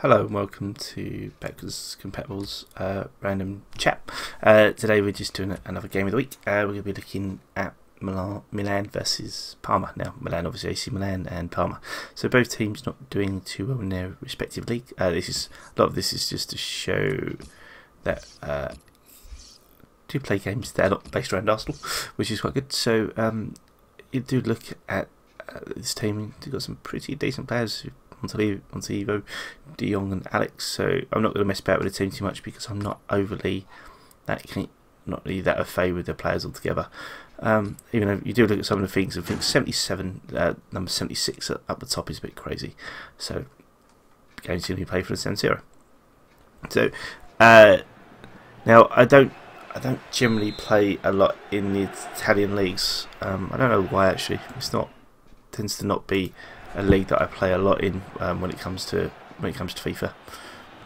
Hello and welcome to Backwards Compatibles uh, random chat. Uh, today we're just doing another game of the week. Uh, we're going to be looking at Milan, Milan versus Parma. Now, Milan obviously AC Milan and Parma. So both teams not doing too well in their respective league. Uh, this is a lot of this is just to show that uh, do play games that are not based around Arsenal, which is quite good. So um, you do look at uh, this team. They've got some pretty decent players onto, onto Evo, De Jong and Alex. So I'm not going to mess about with the team too much because I'm not overly that not really that afraid with the players altogether. Um, even though you do look at some of the things, I think 77, uh, number 76 at, up the top is a bit crazy. So going to play for the San Siro. So uh, now I don't I don't generally play a lot in the Italian leagues. Um, I don't know why actually. It's not tends to not be a league that I play a lot in um, when it comes to when it comes to FIFA.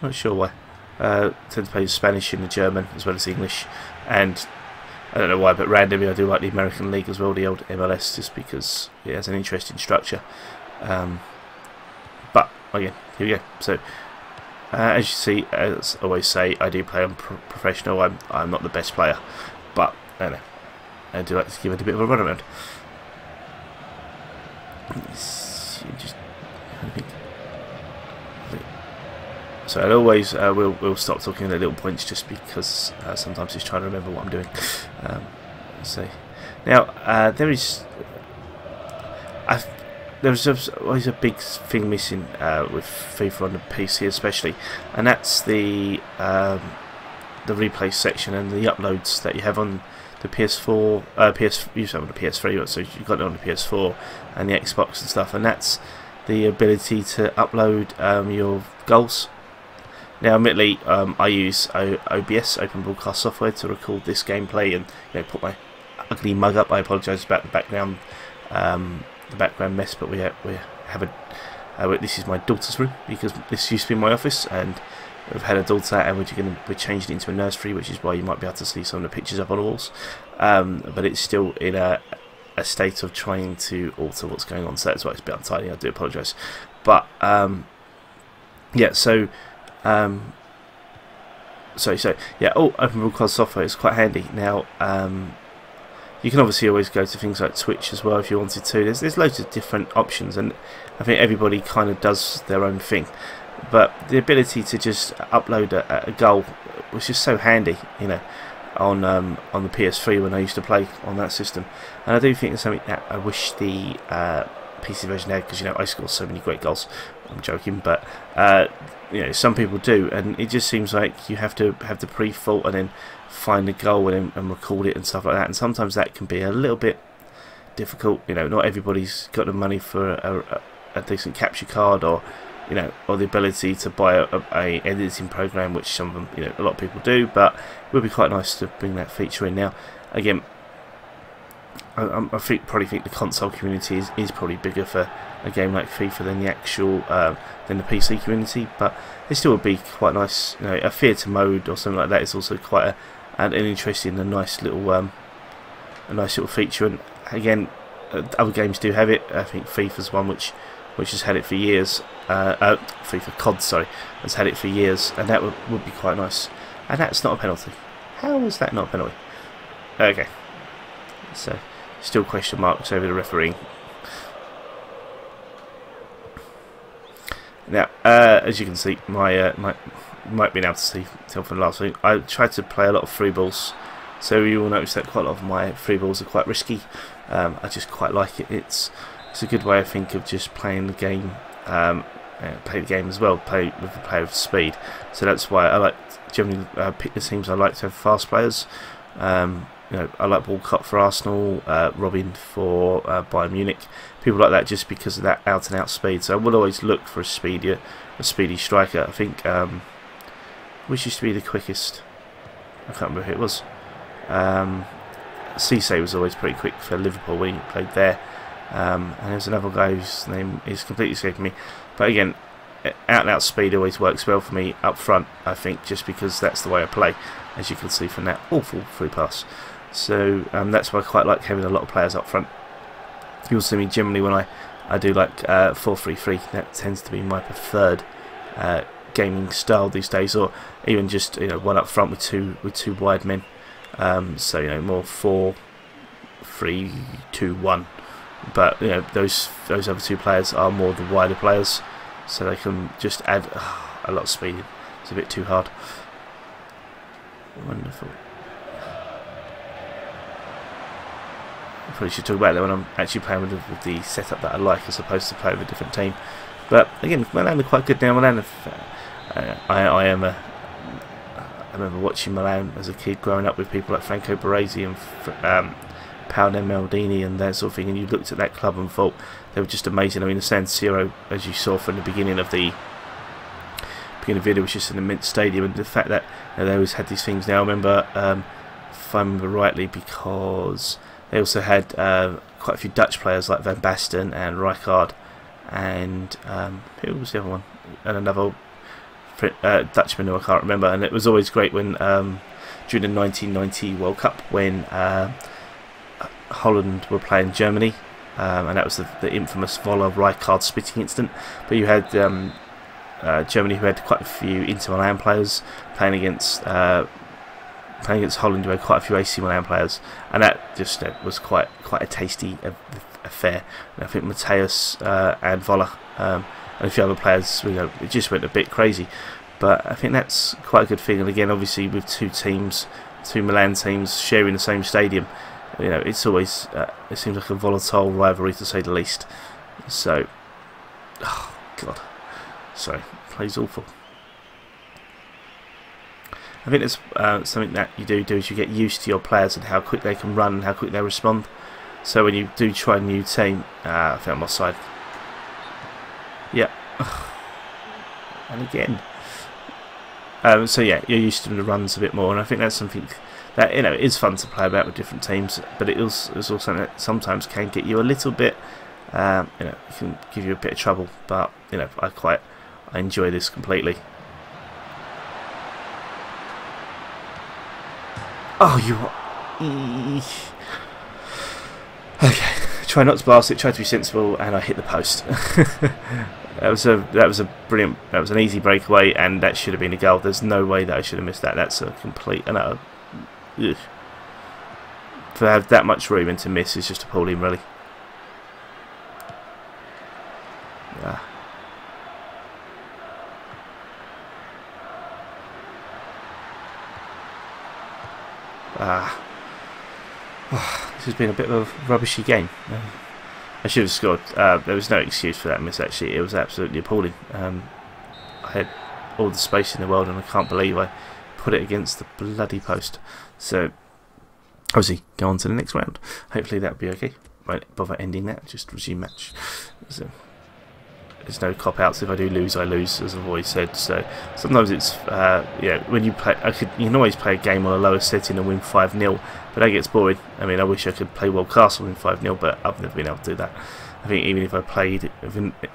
I'm not sure why. Uh, I tend to play Spanish and the German as well as English, and I don't know why, but randomly I do like the American League as well, the old MLS, just because it has an interesting structure. Um, but again, here we go. So. Uh, as you see, as I always say, I do play on pro professional. I'm I'm not the best player, but I know. I do like to give it a bit of a run around so I'll always uh, we'll we'll stop talking at little points just because uh, sometimes just trying to remember what I'm doing. Um, so now uh, there is I there's always a big thing missing uh, with FIFA on the PC especially, and that's the um, the replay section and the uploads that you have on the PS4, uh, PS, you have on the PS3, so you've got it on the PS4 and the Xbox and stuff, and that's the ability to upload um, your goals. Now, admittedly, um, I use o OBS, Open Broadcast Software, to record this gameplay and you know put my ugly mug up. I apologise about the background, um, the background mess, but we we have a. Uh, this is my daughter's room because this used to be my office, and we've had a daughter and we're going to we're changing it into a nursery, which is why you might be able to see some of the pictures up on the walls. Um, but it's still in a, a state of trying to alter what's going on, so that's why it's a bit untidy. I do apologise, but um, yeah, so. Um, so so yeah, oh, Open Broadcast software is quite handy. Now, um, you can obviously always go to things like Twitch as well if you wanted to. There's there's loads of different options, and I think everybody kind of does their own thing but the ability to just upload a, a goal was just so handy, you know, on um, on the PS3 when I used to play on that system. And I do think it's something that I wish the uh, PC version had because you know I scored so many great goals. I'm joking, but uh, you know some people do, and it just seems like you have to have the pre-fault and then find the goal and, and record it and stuff like that. And sometimes that can be a little bit difficult. You know, not everybody's got the money for a, a, a decent capture card or you know, or the ability to buy a, a, editing program, which some of them, you know, a lot of people do. But it would be quite nice to bring that feature in now. Again, I, I think probably think the console community is, is probably bigger for a game like FIFA than the actual uh, than the PC community, but it still would be quite nice. You know, a theatre mode or something like that is also quite a, an, interesting and nice little um, a nice little feature. And again, uh, other games do have it. I think FIFA's one which which has had it for years. Uh, uh, FIFA COD, sorry, has had it for years, and that would, would be quite nice. And that's not a penalty. How is that not a penalty? Okay. So, still question marks over the refereeing. Now, uh, as you can see, my uh, my might be able to see tell from the last week. I tried to play a lot of free balls, so you will notice that quite a lot of my free balls are quite risky. Um, I just quite like it. It's it's a good way I think of just playing the game um, uh, play the game as well play with a player of speed. So that's why I like generally uh, pick the teams I like to have fast players. Um, you know I like Walcott for Arsenal uh, Robben for uh, Bayern Munich. People like that just because of that out and out speed. So I will always look for a speedier a speedy striker. I think um, which used to be the quickest? I can't remember who it was. Um, Cisse was always pretty quick for Liverpool when he played there um, and there's another guy whose name is completely escaping me. But again, out and out speed always works well for me up front, I think, just because that's the way I play, as you can see from that awful free pass. So um, that's why I quite like having a lot of players up front. You'll see me generally when I, I do like uh, 4-3-3, that tends to be my preferred uh, gaming style these days, or even just you know one up front with two with two wide men. Um, so you know more four, three, two, one. But you know those those other two players are more the wider players, so they can just add a lot of speed. It's a bit too hard. Wonderful. I probably should talk about that when I'm actually playing with the, with the, setup that I like as opposed to playing with a different team. But again, Milan are quite good now. Milan, have, uh, I, I am a. I remember watching Milan as a kid, growing up with people like Franco Baresi and um, Paolo Maldini and that sort of thing. And you looked at that club and thought they were just amazing. I mean, the San Siro, as you saw from the beginning of the beginning of the video, was just an immense stadium. And the fact that you know, they always had these things. Now, I remember, um, if I remember rightly, because they also had uh, quite a few Dutch players like Van Basten and Rijkaard, and um, who was the other one? And another uh, Dutchman who I can't remember. And it was always great when um, during the 1990 World Cup when uh, Holland were playing Germany, um, and that was the, the infamous Voller Rijkaard spitting incident. But you had um, uh, Germany who had quite a few Inter Milan players playing against uh, playing against Holland, who had quite a few AC Milan players, and that just uh, was quite quite a tasty affair. And I think Matthäus uh, and Voller um, and a few other players, you know, it just went a bit crazy. But I think that's quite a good thing. And again, obviously, with two teams, two Milan teams sharing the same stadium, you know, it's always uh, it seems like a volatile rivalry to say the least. So, oh God, sorry, plays awful. I think it's uh, something that you do do is you get used to your players and how quick they can run and how quick they respond. So when you do try a new team, uh, I think I'm offside. Yeah, and again. Um, so yeah, you're used to the runs a bit more, and I think that's something that you know is fun to play about with different teams. But it is, it's also that sometimes can get you a little bit, um, you know, it can give you a bit of trouble. But you know, I quite I enjoy this completely. Oh, you are. Okay, try not to blast it. Try to be sensible, and I hit the post. that was a that was a brilliant. That was an easy breakaway, and that should have been a goal. There's no way that I should have missed that. That's a complete and utter. Ugh. To have that much room and to miss is just appalling, really. Yeah. Ah. Oh, this has been a bit of a rubbishy game. Um, I should have scored. Uh, there was no excuse for that miss, actually. It was absolutely appalling. Um, I had all the space in the world, and I can't believe I put it against the bloody post. So, obviously, go on to the next round. Hopefully, that'll be okay. Won't bother ending that, just resume match. So, there's no cop outs. If I do lose, I lose, as I've always said. So sometimes it's uh, yeah. When you play, I could you can always play a game on a lower setting and win five 0 but that gets boring. I mean, I wish I could play World Class and win five 0 but I've never been able to do that. I think even if I played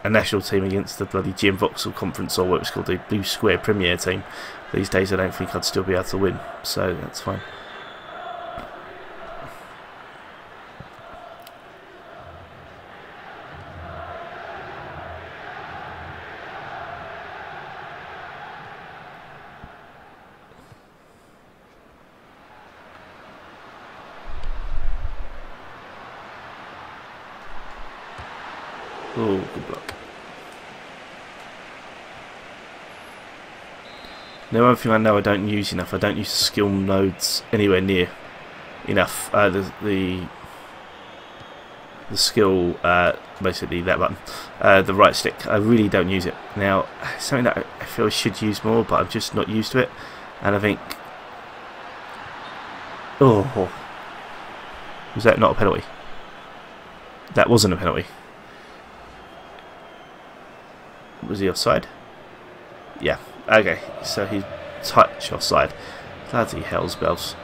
a national team against the bloody Jim Vauxhall Conference or what was called the Blue Square Premier team, these days I don't think I'd still be able to win. So that's fine. Oh, good block. Now one thing I know I don't use enough, I don't use skill moves anywhere near enough. Uh, the, the the skill, uh, basically that button, uh, the right stick, I really don't use it. Now, something that I feel I should use more, but I'm just not used to it. And I think, oh, was that not a penalty? That wasn't a penalty. Was he offside? Yeah. Okay, so he touched offside. Bloody hell's bells.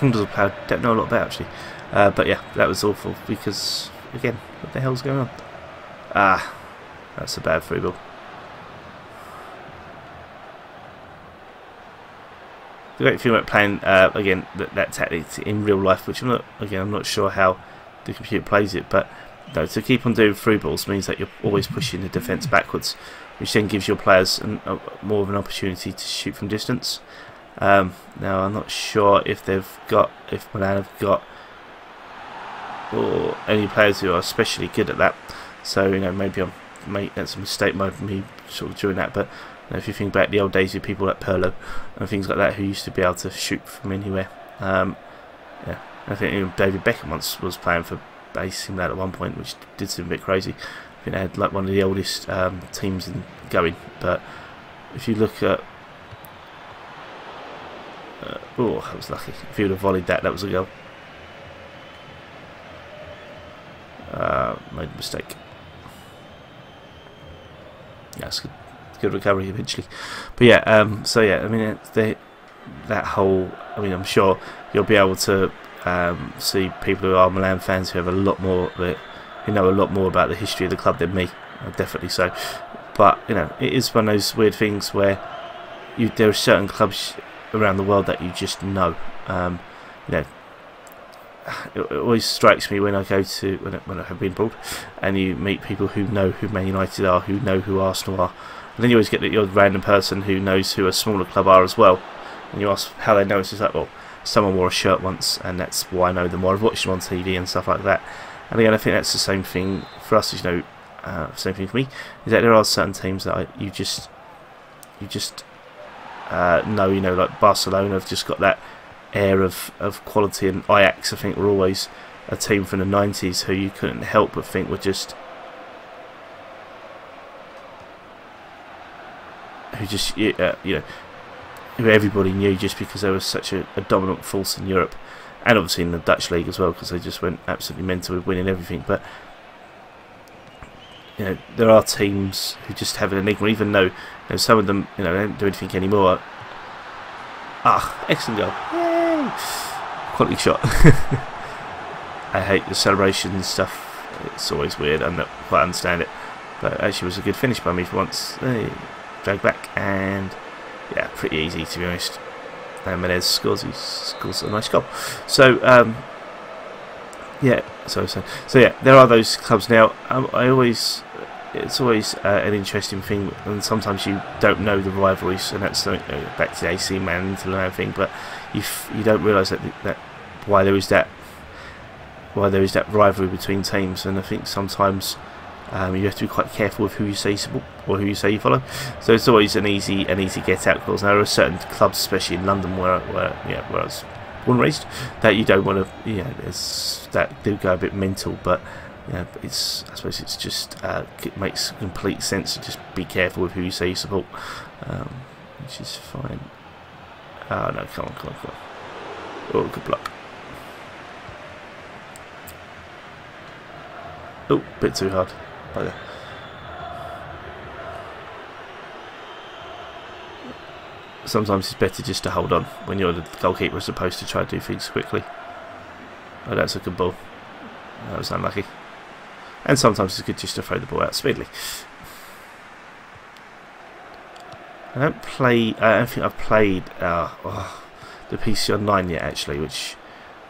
A player don't know a lot about actually. Uh, but yeah, that was awful because again, what the hell's going on? Ah, that's a bad free ball. The great thing about playing uh, again that, that tactic in real life, which I'm not again I'm not sure how the computer plays it, but no, to keep on doing through balls means that you're always pushing the defence backwards, which then gives your players an, a, more of an opportunity to shoot from distance. Um, now I'm not sure if they've got if Milan have got or any players who are especially good at that. So you know maybe I'm make that's a mistake by me sort of doing that. But you know, if you think back the old days with people like Pirlo and things like that who used to be able to shoot from anywhere. Um, yeah, I think even David Beckham once was playing for AC Milan at one point, which did seem a bit crazy. I think they had like one of the oldest um, teams in going. But if you look at uh, oh, I was lucky. If he would have volleyed that, that was a goal. Uh, made a mistake. Yeah, it's good, good recovery eventually. But yeah, um, so yeah, I mean, they, that whole. I mean, I'm sure you'll be able to um, see people who are Milan fans who have a lot more that who know a lot more about the history of the club than me. Uh, definitely so. But you know, it is one of those weird things where you there are certain clubs around the world that you just know. Um, you know, it, it, always strikes me when I go to when I, when I have been abroad, and you meet people who know who Man United are, who know who Arsenal are, and then you always get the odd random person who knows who a smaller club are as well, and you ask how they know. It's just like, well, someone wore a shirt once, and that's why I know them. Or I've watched them on TV and stuff like that. And again, I think that's the same thing for us. You know, uh, same thing for me is that there are certain teams that I, you just you just uh, know, you know, like Barcelona have just got that air of, of quality, and Ajax, I think, were always a team from the 90s who you couldn't help but think were just. who just, uh, you know, who everybody knew just because they were such a, a dominant force in Europe, and obviously in the Dutch league as well, because they just went absolutely mental with winning everything. But you know, there are teams who just have an enigma, even though you know, some of them, you know, don't do anything anymore. Ah, excellent goal! Yay! Quality shot. I hate the celebration stuff. It's always weird. I don't quite understand it, but actually, it was a good finish by me for once. Hey, drag back and yeah, pretty easy to be honest. And Menez scores. He scores a nice goal. So. Um, yeah, so so so yeah, there are those clubs now. Um, I always it's always uh, an interesting thing, and sometimes you don't know the rivalries, and that's something you know, back to the AC Man to learn thing. But you you don't realise that that why there is that why there is that rivalry between teams, and I think sometimes um, you have to be quite careful with who you say support or who you say you follow. So it's always an easy an easy get out clause. Now there are certain clubs, especially in London, where where yeah, where I was born raised, that you don't want to yeah, that do go a bit mental, but yeah, it's I suppose it's just uh, it makes complete sense to just be careful with who you say you support, um, which is fine. Oh no, come on, come on, come on. Oh, good luck. Oh, bit too hard. Okay. Sometimes it's better just to hold on when you're the goalkeeper supposed to try to do things quickly. Oh, that's a good ball. That was unlucky and sometimes it's good just to throw the ball out speedily. I don't play. I don't think I've played uh, oh, the PC Online yet, actually. Which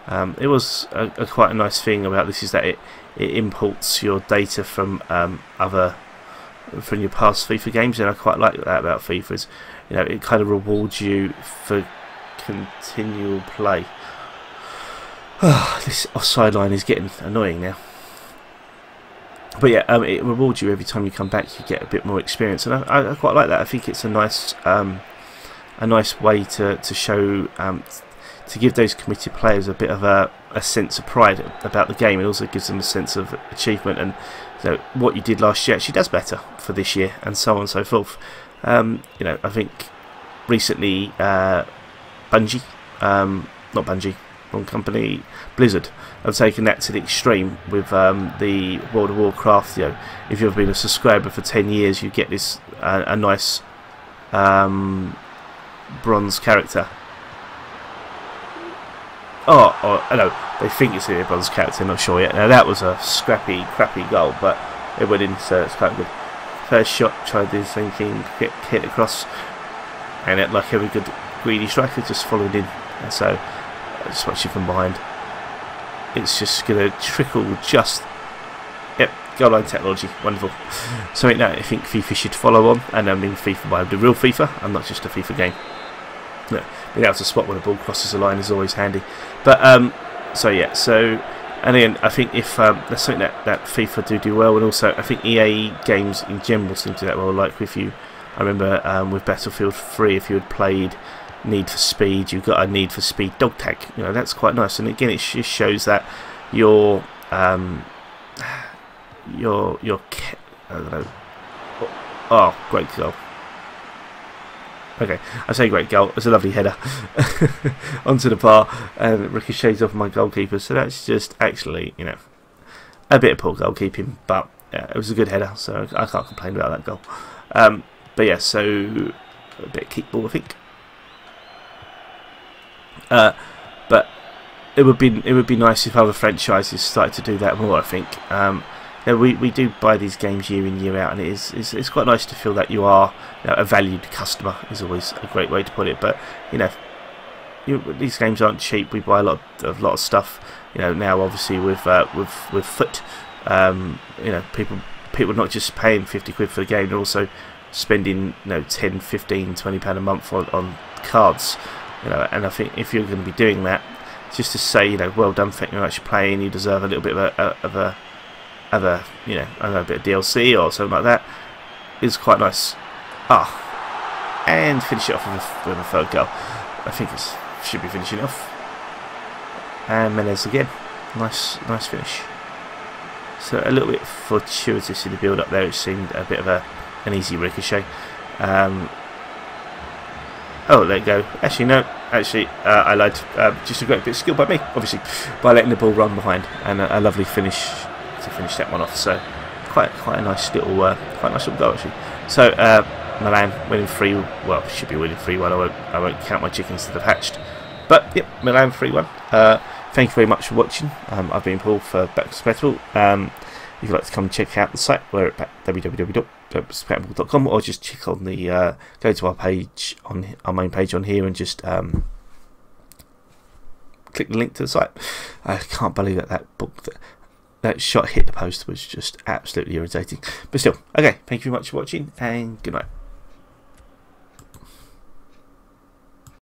um, it was a, a, quite a nice thing about this is that it it imports your data from um, other from your past FIFA games, and I quite like that about FIFA. Is you know it kind of rewards you for continual play. this offside line is getting annoying now but yeah, um, it rewards you every time you come back. You get a bit more experience, and I, I quite like that. I think it's a nice, um, a nice way to to show, um, to give those committed players a bit of a, a sense of pride about the game. It also gives them a sense of achievement, and you know, what you did last year actually does better for this year, and so on and so forth. Um, you know, I think recently uh, Bungie, um, not Bungie, wrong company, Blizzard have taken that to the extreme with um, the World of Warcraft. You know, if you've been a subscriber for 10 years, you get this uh, a nice um, bronze character. Oh, oh, know, they think it's a bronze character, not sure yet. Now, that was a scrappy, crappy goal, but it went in, so it's quite good. First shot, tried to do thing, get hit across, and it, like every good greedy striker, just followed in. And so, just watch you from behind it's just going to trickle just Yep, goal line technology, wonderful. so, Something that I think FIFA should follow on, and I mean FIFA by the real FIFA, and not just a FIFA game. No, being able to spot when a ball crosses the line is always handy. But um, so yeah, so and again, I think if um, that's something that, that FIFA do do well, and also I think EA games in general seem to do that well. Like with you, I remember um, with Battlefield 3, if you had played Need for Speed, you got a Need for Speed dog tag. You know that's quite nice, and again, it just shows that your um, your your I don't know. Oh, great goal. Okay, I say great goal. It's a lovely header onto the bar and ricochets off my goalkeeper. So that's just actually, you know, a bit of poor goalkeeping, but yeah, it was a good header, so I can't complain about that goal. Um, but yeah, so a bit of kickball, I think. Uh, but it would be it would be nice if other franchises started to do that more. I think. Um, you know, we, we do buy these games year in year out, and it is it's, it's quite nice to feel that you are you know, a valued customer. Is always a great way to put it. But you know, you, these games aren't cheap. We buy a lot of, a lot of stuff. You know, now obviously with uh, with with foot, um, you know, people people are not just paying 50 quid for the game; they're also spending you know 10, 15, 20 pound a month on, on cards. You know, and I think if you're going to be doing that, just to say, you know, well done, thank you very much for playing. You deserve a little bit of a, of a other, you know, a bit of DLC or something like that is quite nice. Ah, and finish it off with a, with a third goal. I think it should be finishing off. And Menez again, nice, nice finish. So a little bit fortuitous in the build-up there. It seemed a bit of a an easy ricochet. Um, oh, let go. Actually, no. Actually, uh, I lied. Uh, just a great bit of skill by me, obviously, by letting the ball run behind, and a, a lovely finish to finish that one off. So quite quite a nice little uh, quite a nice little goal actually. So uh, Milan winning three. Well, should be winning three one. I won't I won't count my chickens that have hatched. But yep, Milan three one. Uh, thank you very much for watching. Um, I've been Paul for Back Metal. Um, if you'd like to come check out the site, we're at www.spectable.com or just check on the uh, go to our page on our main page on here and just um, click the link to the site. I can't believe that that book that that shot hit the post was just absolutely irritating. But still, okay, thank you very much for watching and good night.